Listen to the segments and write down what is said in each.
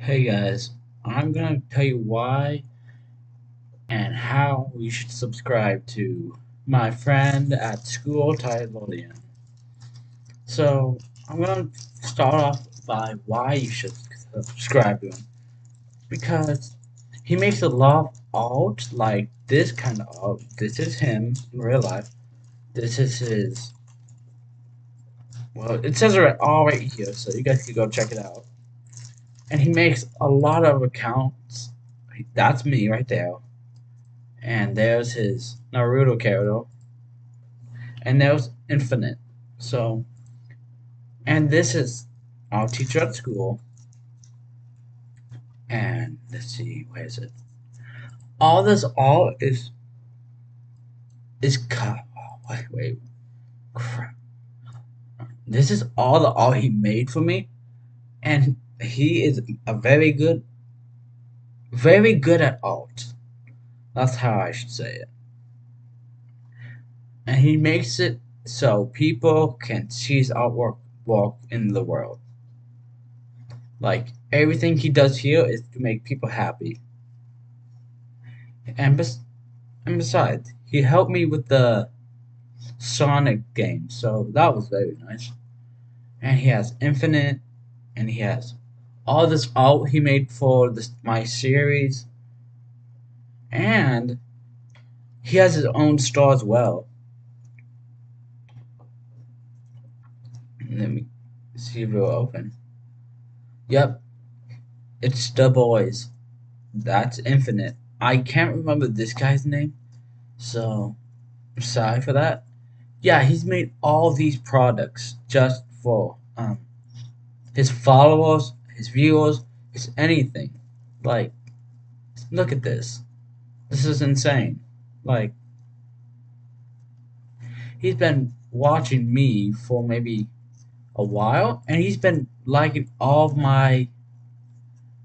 Hey guys, I'm gonna tell you why and how you should subscribe to my friend at school, Tylordian. So, I'm gonna start off by why you should subscribe to him. Because he makes a lot of art, like this kind of art. This is him in real life. This is his. Well, it says it all right here, so you guys can go check it out and he makes a lot of accounts. That's me right there. And there's his Naruto character. And there's Infinite. So, and this is our teacher at school. And let's see, where is it? All this all is is cut. Oh, wait, wait, crap. This is all the all he made for me, and he is a very good, very good at art. That's how I should say it. And he makes it so people can see his artwork walk in the world. Like everything he does here is to make people happy. And, bes- and besides, he helped me with the Sonic game, so that was very nice. And he has Infinite, and he has all this art he made for this my series, and he has his own store as well. Let me see if it'll open. Yep, it's the boys. That's Infinite. I can't remember this guy's name, so I'm sorry for that. Yeah, he's made all these products just for um his followers his viewers, his anything. Like, look at this. This is insane. Like, he's been watching me for maybe a while, and he's been liking all my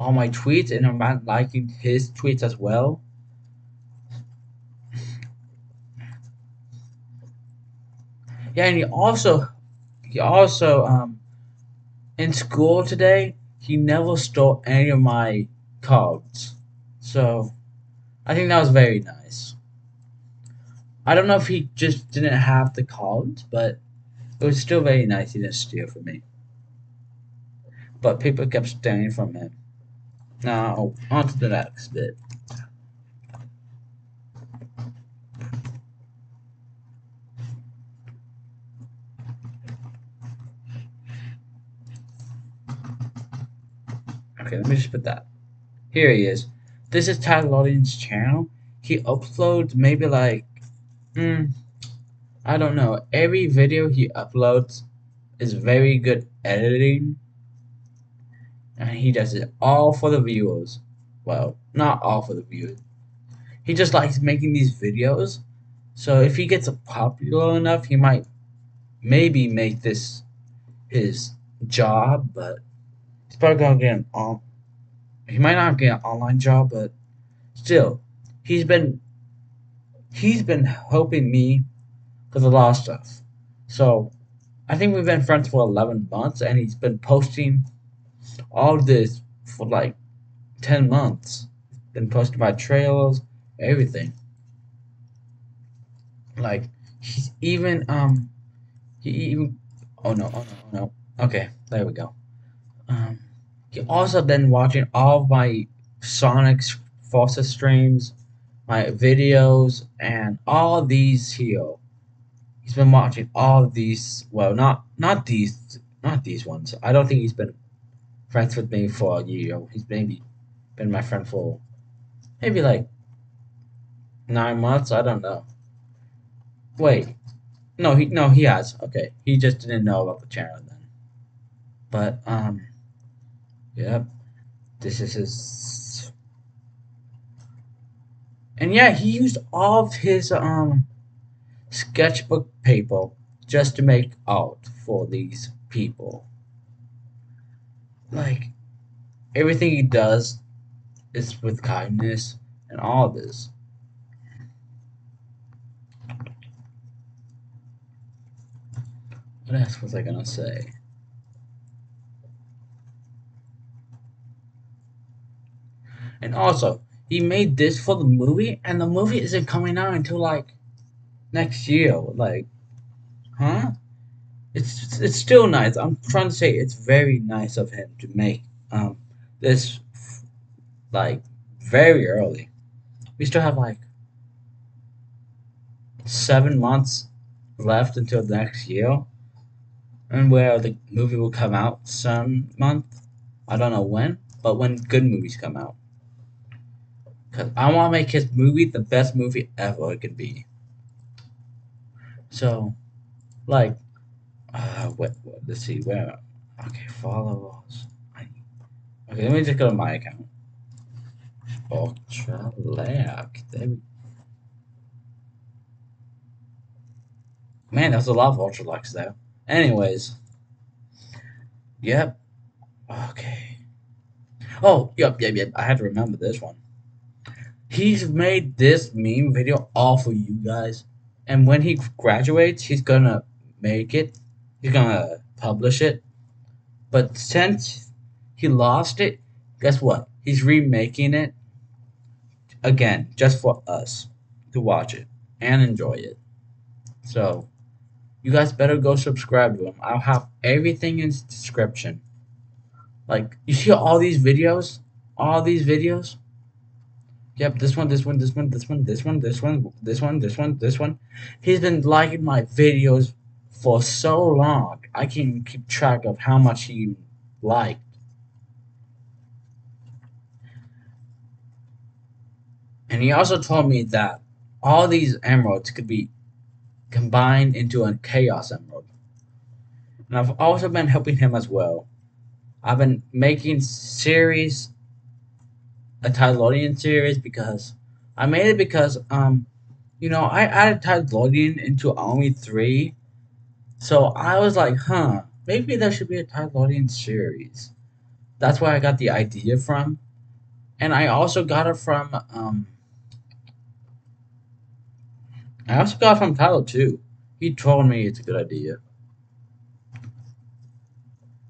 all my tweets, and I'm liking his tweets as well. Yeah, and he also he also um in school today he never stole any of my cards. So, I think that was very nice. I don't know if he just didn't have the cards, but it was still very nice he didn't steal from me. But people kept stealing from him. Now, on to the next bit. Okay, let me just put that. Here he is. This is Tylordian's channel. He uploads maybe like, hmm, I don't know. Every video he uploads is very good editing. And he does it all for the viewers. Well, not all for the viewers. He just likes making these videos. So if he gets popular enough, he might maybe make this his job, but probably gonna get an on. He might not get an online job, but still, he's been he's been helping me with a lot of stuff. So I think we've been friends for 11 months, and he's been posting all this for like 10 months. Been posting my trailers, everything. Like he's even um he even oh no oh no oh no okay there we go um he also been watching all of my Sonic's Fossa streams, my videos, and all these here. He's been watching all these. Well, not not these, not these ones. I don't think he's been friends with me for a year. He's maybe been my friend for maybe like nine months. I don't know. Wait, no, he no he has. Okay, he just didn't know about the channel then. But um. Yep. This is his. And yeah, he used all of his um sketchbook paper just to make art for these people. Like everything he does is with kindness and all this. What else was I gonna say? And also, he made this for the movie, and the movie isn't coming out until like next year. Like, huh? It's it's still nice. I'm trying to say it's very nice of him to make um this like very early. We still have like seven months left until next year, and where the movie will come out some month. I don't know when, but when good movies come out. Cause I want to make his movie the best movie ever it can be. So, like, uh, what, what, let's see, where, okay, follow us. Okay, let me just go to my account. Ultralek. There we Man, there's a lot of Ultra Lux though. Anyways. Yep. Okay. Oh, yep, yep, yep. I had to remember this one. He's made this meme video all for you guys. And when he graduates, he's gonna make it. He's gonna publish it. But since he lost it, guess what? He's remaking it again, just for us to watch it and enjoy it. So, you guys better go subscribe to him. I'll have everything in the description. Like, you see all these videos? All these videos? Yep, this one, this one, this one, this one, this one, this one, this one, this one, this one. He's been liking my videos for so long. I can't keep track of how much he liked. And he also told me that all these emeralds could be combined into a chaos emerald. And I've also been helping him as well. I've been making series, a Tylordian series because I made it because um, you know, I added Tylordian into Army three, so I was like, huh, maybe there should be a Tylordian series. That's where I got the idea from, and I also got it from um I also got it from Tyler too. He told me it's a good idea.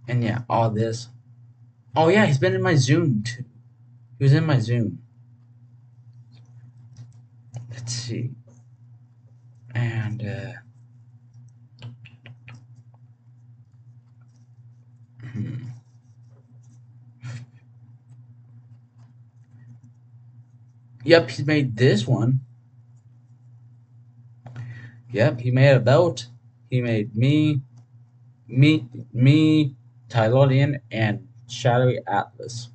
And yeah, all this. Oh yeah, he's been in my Zoom too. He was in my Zoom. Let's see. And uh hmm. Yep, he made this one. Yep, he made a belt. He made me, me, me, Tylordian, and Shadowy Atlas.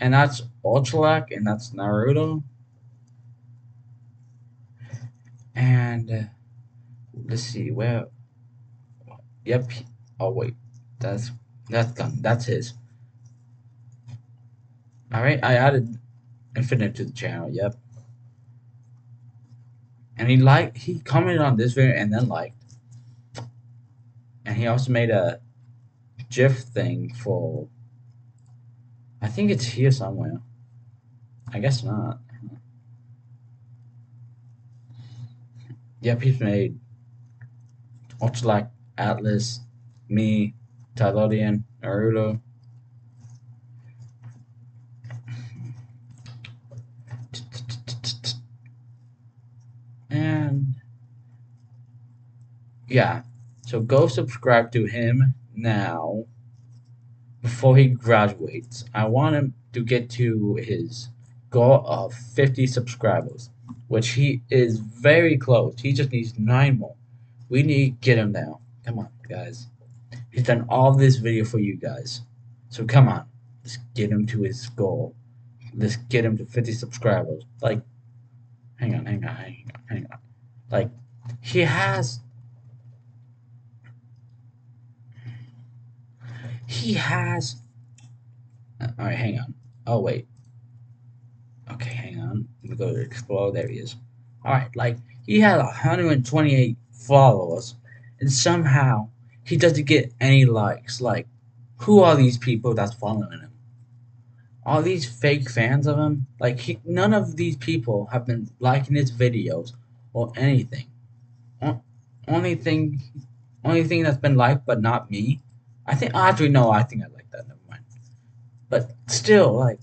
And that's Ultralek, and that's Naruto. And uh, let's see where. Yep. Oh wait, that's that's gone. That's his. All right, I added Infinite to the channel. Yep and he liked he commented on this video and then liked and he also made a gif thing for I think it's here somewhere. I guess not. Yep he's made Ultralek Atlas me Tylordian Naruto. And yeah, so go subscribe to him now before he graduates. I want him to get to his goal of 50 subscribers, which he is very close. He just needs nine more. We need to get him now. Come on, guys. He's done all this video for you guys. So come on. Let's get him to his goal. Let's get him to 50 subscribers. Like, hang on, hang on, hang on, hang on. Like, he has. He has. Uh, Alright, hang on. Oh, wait. Okay, hang on. Let me go to explore. There he is. Alright, like, he has 128 followers, and somehow he doesn't get any likes. Like, who are these people that's following him? all these fake fans of him, like he, none of these people have been liking his videos or anything. O- only thing, only thing that's been liked, but not me. I think actually no, I think I like that. Never mind. But still, like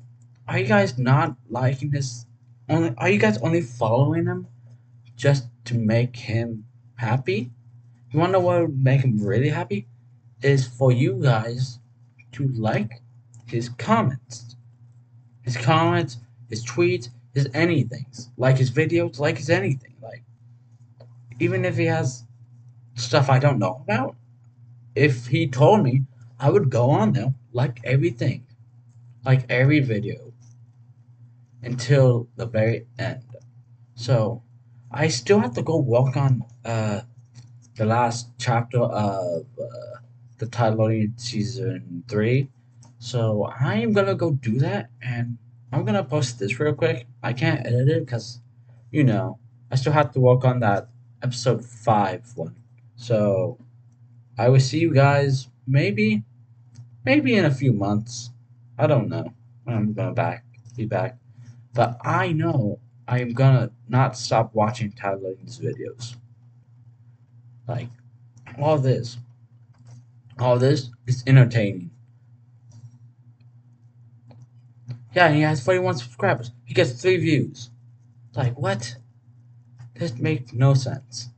are you guys not liking this? Only are you guys only following him just to make him happy? You wanna know what would make him really happy? Is for you guys to like his comments. His comments, his tweets, his anything. Like his videos, like his anything. Like even if he has stuff I don't know about, if he told me, I would go on there, like everything, like every video, until the very end. So, I still have to go work on uh, the last chapter of uh, the Nickelodeon season three. So I am gonna go do that, and I'm gonna post this real quick. I can't edit it because, you know, I still have to work on that episode five one. So I will see you guys maybe maybe in a few months. I don't know when I'm gonna back be back. But I know I am gonna not stop watching Tylordian's videos. Like all this. All this is entertaining. Yeah, he has 41 subscribers. He gets three views. Like what? This makes no sense.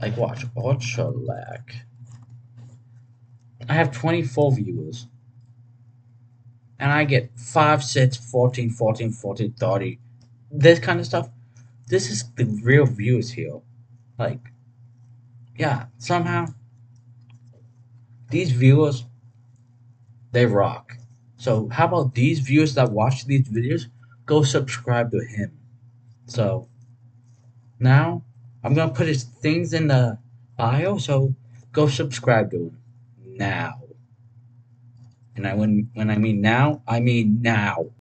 Like watch Ultralek. I have 24 viewers. And I get 5, 6, 14, 14, 14, 30. This kind of stuff. This is the real views here. Like, yeah, somehow these viewers they rock. So how about these viewers that watch these videos go subscribe to him. So now I'm gonna put his things in the bio, so go subscribe to him now. And I when when I mean now, I mean now.